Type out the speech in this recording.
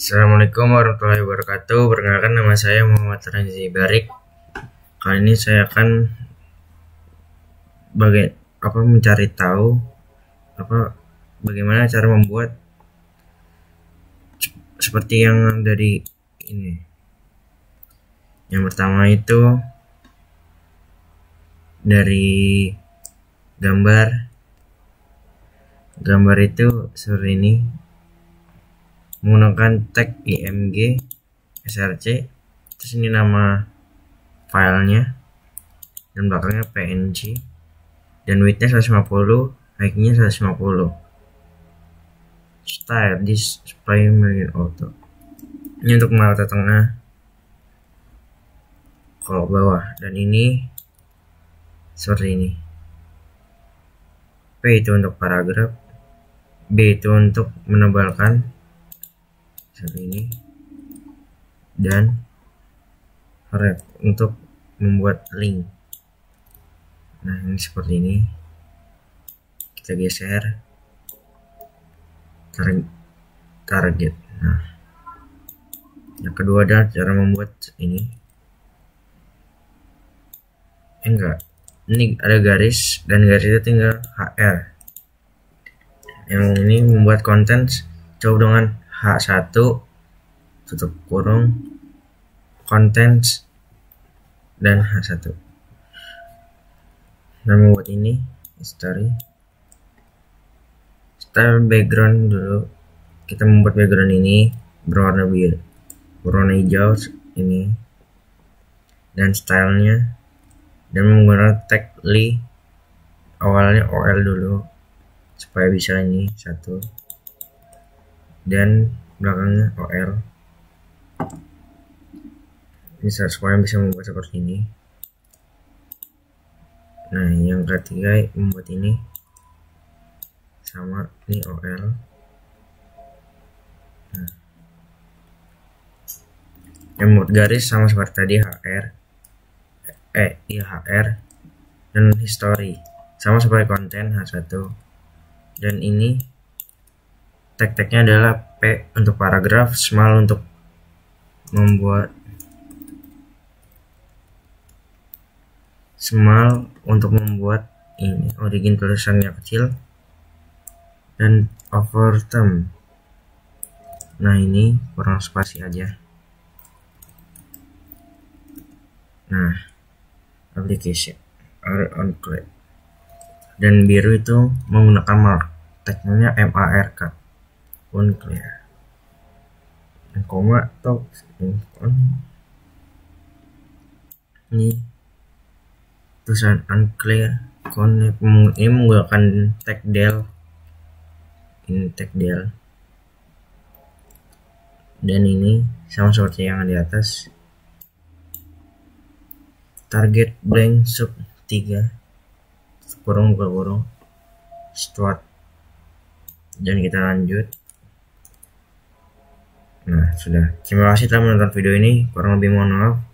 Assalamualaikum warahmatullahi wabarakatuh. Perkenalkan nama saya Muhammad Ranzi Barik. Kali ini saya akan baga apa mencari tahu apa bagaimana cara membuat seperti yang dari ini. Yang pertama itu dari gambar gambar itu seperti ini menggunakan tag img src terus ini nama filenya dan belakangnya png dan widthnya 150 height-nya 150 style display margin auto. Ini untuk mata tengah kalau bawah dan ini seperti ini. P itu untuk paragraf B itu untuk menebalkan seperti ini. Dan red untuk membuat link. Nah ini seperti ini. Kita geser. Target target. Nah. Yang kedua adalah cara membuat ini. Eh, enggak. Ini ada garis dan garis itu tinggal HR yang ini membuat konten coba dengan H1 tutup kurung contents dan H1 dan membuat ini story style background dulu. Kita membuat background ini berwarna biru berwarna hijau ini. Dan stylenya. Dan menggunakan tag li awalnya OL dulu supaya bisa ini satu dan belakangnya OL ini supaya bisa membuat seperti ini. Nah yang ketiga membuat ini sama ini OL nah. Yang membuat garis sama seperti tadi HR eh IHR dan history. Sama seperti konten H1 dan ini tag-tagnya adalah P untuk paragraf, small untuk membuat small untuk membuat ini origin tulisannya kecil dan overterm nah ini kurang spasi aja. Nah application on click. Dan biru itu menggunakan mark tagnya MARK unclear dan koma atau on ini tulisan unclear. Connect ini menggunakan tag del. Ini tag del. Dan ini sama seperti yang di atas. Target blank sub 3 kurung kurung start. Dan kita lanjut Nah, sudah. Terima kasih telah menonton video ini. Kurang lebih mohon maaf.